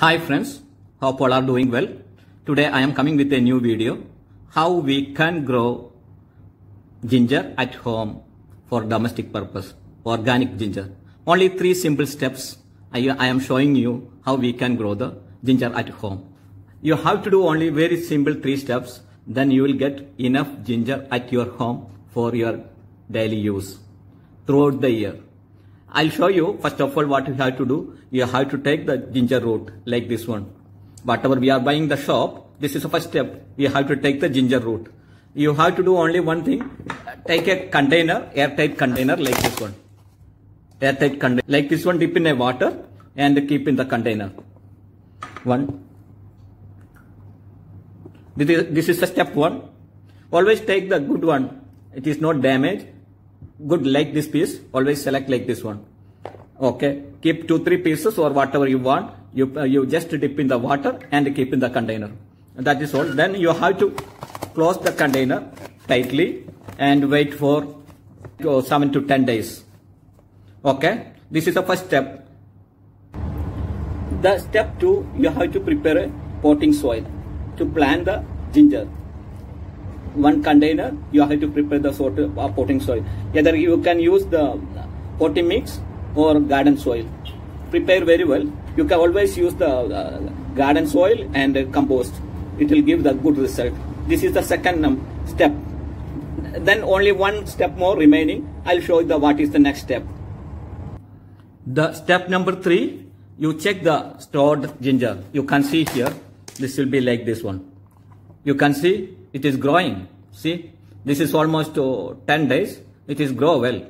Hi friends, hope all are doing well. Today I am coming with a new video, how we can grow ginger at home for domestic purpose, organic ginger. Only three simple steps I, I am showing you how we can grow the ginger at home. You have to do only very simple three steps, then you will get enough ginger at your home for your daily use throughout the year. I'll show you first of all what you have to do. You have to take the ginger root like this one. Whatever we are buying the shop, this is the first step. You have to take the ginger root. You have to do only one thing. Take a container, airtight container like this one. Airtight container like this one. Dip in a water and keep in the container. One. This is, this is the step one. Always take the good one. It is not damaged good like this piece always select like this one. Okay keep two three pieces or whatever you want. You uh, you just dip in the water and keep in the container. That is all. Then you have to close the container tightly and wait for uh, 7 to 10 days. Okay this is the first step. The step 2 you have to prepare a potting soil to plant the ginger one container you have to prepare the sort of uh, potting soil. Either you can use the potting mix or garden soil. Prepare very well. You can always use the uh, garden soil and uh, compost. It will give the good result. This is the second um, step. Then only one step more remaining. I'll show you the what is the next step. The step number 3 you check the stored ginger. You can see here this will be like this one. You can see it is growing. See? This is almost uh, 10 days. It is grow well.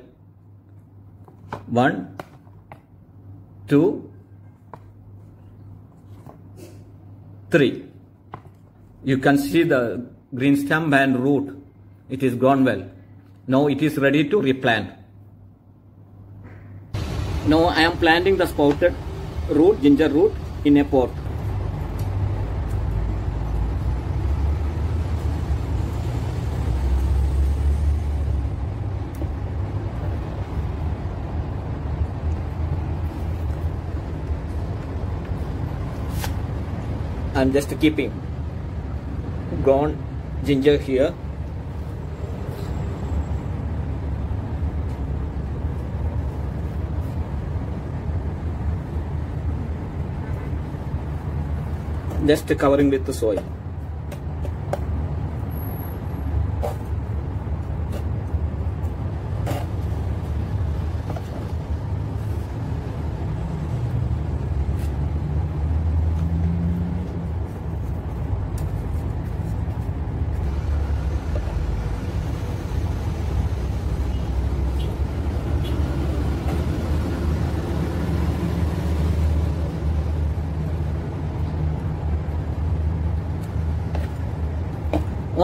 One two three. You can see the green stem and root. It is grown well. Now it is ready to replant. Now i am planting the sprouted root ginger root in a pot I'm just keeping ground ginger here. Just covering with the soil.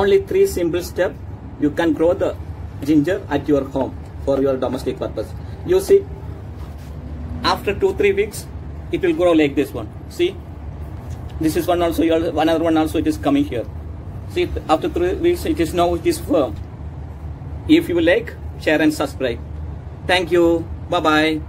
Only three simple steps. You can grow the ginger at your home for your domestic purpose. You see after two three weeks it will grow like this one. See? This is one also Your another one also it is coming here. See after three weeks it is now it is firm. If you like share and subscribe. Thank you. Bye bye